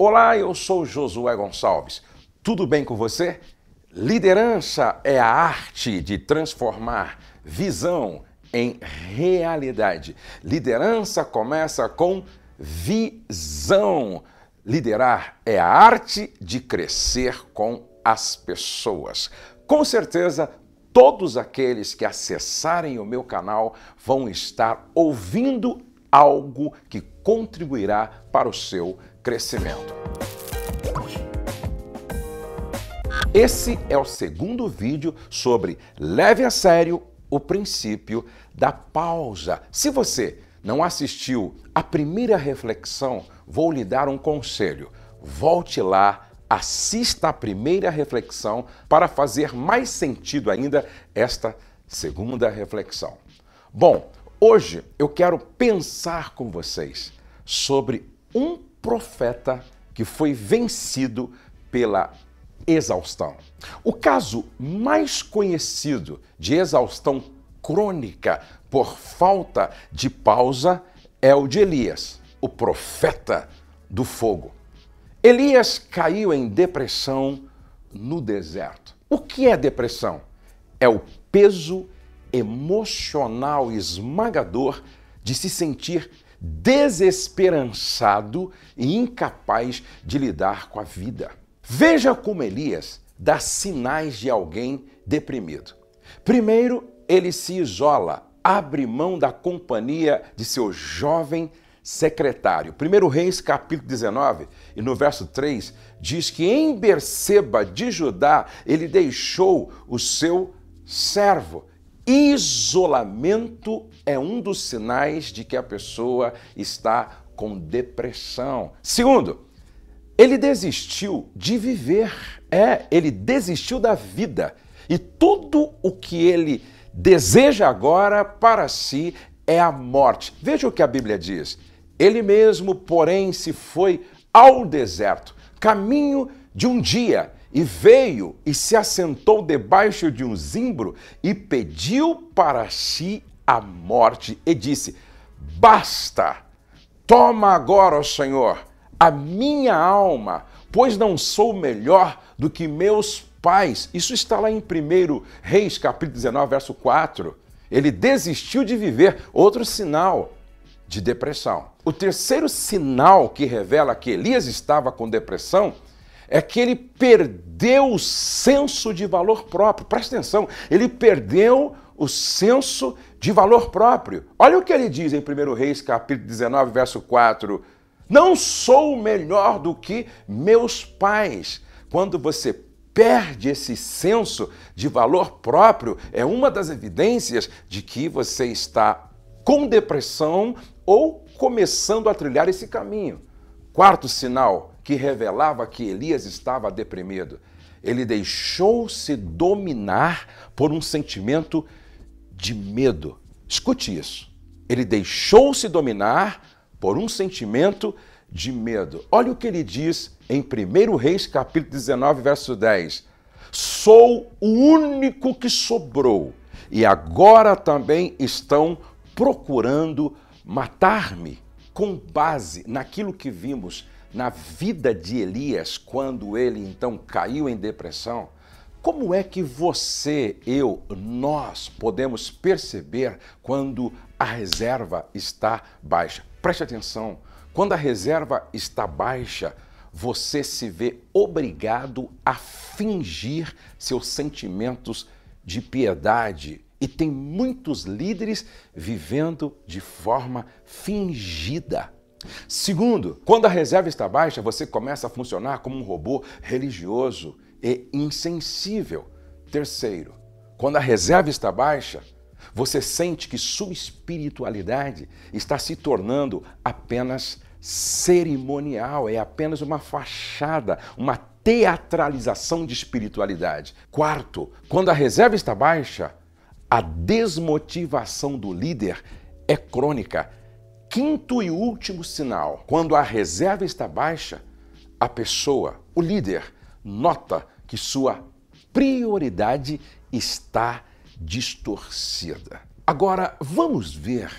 Olá, eu sou Josué Gonçalves. Tudo bem com você? Liderança é a arte de transformar visão em realidade. Liderança começa com visão. Liderar é a arte de crescer com as pessoas. Com certeza, todos aqueles que acessarem o meu canal vão estar ouvindo algo que contribuirá para o seu crescimento. Esse é o segundo vídeo sobre leve a sério o princípio da pausa. Se você não assistiu a primeira reflexão, vou lhe dar um conselho. Volte lá assista a primeira reflexão para fazer mais sentido ainda esta segunda reflexão. Bom, hoje eu quero pensar com vocês sobre um profeta que foi vencido pela exaustão. O caso mais conhecido de exaustão crônica por falta de pausa é o de Elias, o profeta do fogo. Elias caiu em depressão no deserto. O que é depressão? É o peso emocional esmagador de se sentir desesperançado e incapaz de lidar com a vida. Veja como Elias dá sinais de alguém deprimido. Primeiro, ele se isola, abre mão da companhia de seu jovem secretário. 1 Reis, capítulo 19, e no verso 3, diz que em Berseba de Judá ele deixou o seu servo. Isolamento é um dos sinais de que a pessoa está com depressão. Segundo, ele desistiu de viver. É, ele desistiu da vida. E tudo o que ele deseja agora para si é a morte. Veja o que a Bíblia diz. Ele mesmo, porém, se foi ao deserto, caminho de um dia, e veio e se assentou debaixo de um zimbro e pediu para si a morte e disse: Basta, toma agora, ó Senhor, a minha alma, pois não sou melhor do que meus pais. Isso está lá em 1 Reis, capítulo 19, verso 4. Ele desistiu de viver. Outro sinal de depressão. O terceiro sinal que revela que Elias estava com depressão é que ele perdeu o senso de valor próprio. Presta atenção, ele perdeu o senso de valor próprio. Olha o que ele diz em 1 Reis, capítulo 19, verso 4. Não sou melhor do que meus pais. Quando você perde esse senso de valor próprio, é uma das evidências de que você está com depressão ou começando a trilhar esse caminho. Quarto sinal que revelava que Elias estava deprimido. Ele deixou-se dominar por um sentimento de medo. Escute isso. Ele deixou-se dominar por um sentimento de medo. Olha o que ele diz em 1 Reis, capítulo 19, verso 10. Sou o único que sobrou, e agora também estão procurando matar-me com base naquilo que vimos na vida de Elias quando ele então caiu em depressão, como é que você, eu, nós podemos perceber quando a reserva está baixa? Preste atenção, quando a reserva está baixa, você se vê obrigado a fingir seus sentimentos de piedade, e tem muitos líderes vivendo de forma fingida. Segundo, quando a reserva está baixa, você começa a funcionar como um robô religioso e insensível. Terceiro, quando a reserva está baixa, você sente que sua espiritualidade está se tornando apenas cerimonial, é apenas uma fachada, uma teatralização de espiritualidade. Quarto, quando a reserva está baixa, a desmotivação do líder é crônica. Quinto e último sinal: quando a reserva está baixa, a pessoa, o líder, nota que sua prioridade está distorcida. Agora, vamos ver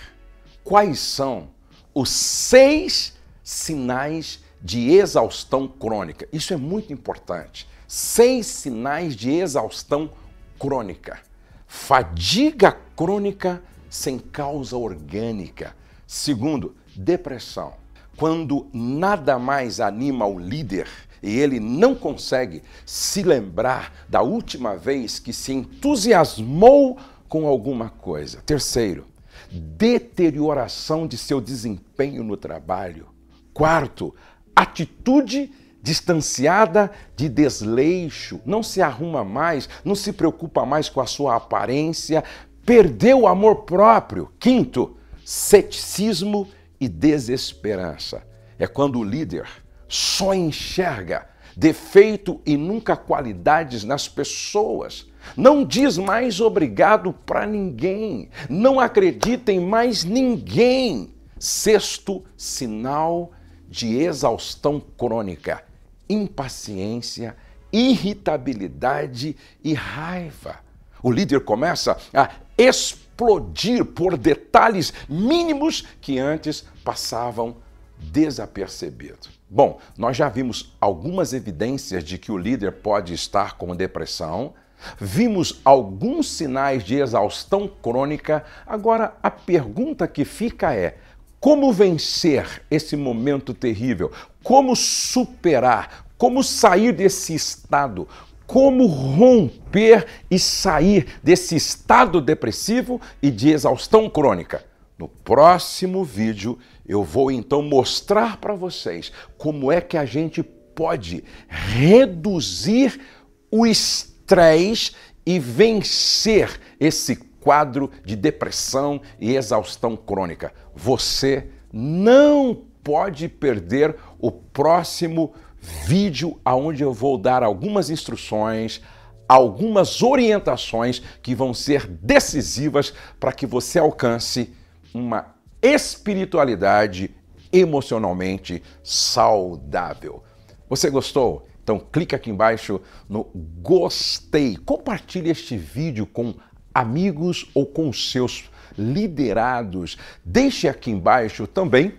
quais são os seis sinais de exaustão crônica. Isso é muito importante. Seis sinais de exaustão crônica. Fadiga crônica sem causa orgânica. Segundo, depressão. Quando nada mais anima o líder e ele não consegue se lembrar da última vez que se entusiasmou com alguma coisa. Terceiro, deterioração de seu desempenho no trabalho. Quarto, atitude distanciada de desleixo, não se arruma mais, não se preocupa mais com a sua aparência, perdeu o amor próprio. Quinto, ceticismo e desesperança. É quando o líder só enxerga defeito e nunca qualidades nas pessoas. Não diz mais obrigado para ninguém. Não acredita em mais ninguém. Sexto sinal de exaustão crônica: impaciência, irritabilidade e raiva. O líder começa a explodir por detalhes mínimos que antes passavam desapercebidos. Bom, nós já vimos algumas evidências de que o líder pode estar com depressão, vimos alguns sinais de exaustão crônica. Agora, a pergunta que fica é: como vencer esse momento terrível? Como superar? Como sair desse estado? Como romper e sair desse estado depressivo e de exaustão crônica? No próximo vídeo eu vou então mostrar para vocês como é que a gente pode reduzir o estresse e vencer esse quadro de depressão e exaustão crônica. Você não pode perder o próximo vídeo aonde eu vou dar algumas instruções, algumas orientações que vão ser decisivas para que você alcance uma espiritualidade emocionalmente saudável. Você gostou? Então clica aqui embaixo no gostei. Compartilhe este vídeo com amigos ou com seus liderados. Deixe aqui embaixo também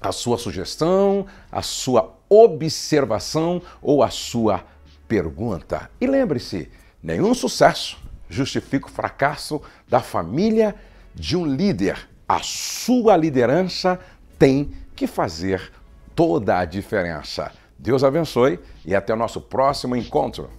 a sua sugestão, a sua observação ou a sua pergunta. E lembre-se, nenhum sucesso justifica o fracasso da família de um líder. A sua liderança tem que fazer toda a diferença. Deus abençoe e até o nosso próximo encontro.